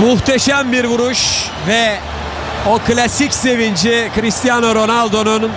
Muhteşem bir vuruş ve o klasik sevinci Cristiano Ronaldo'nun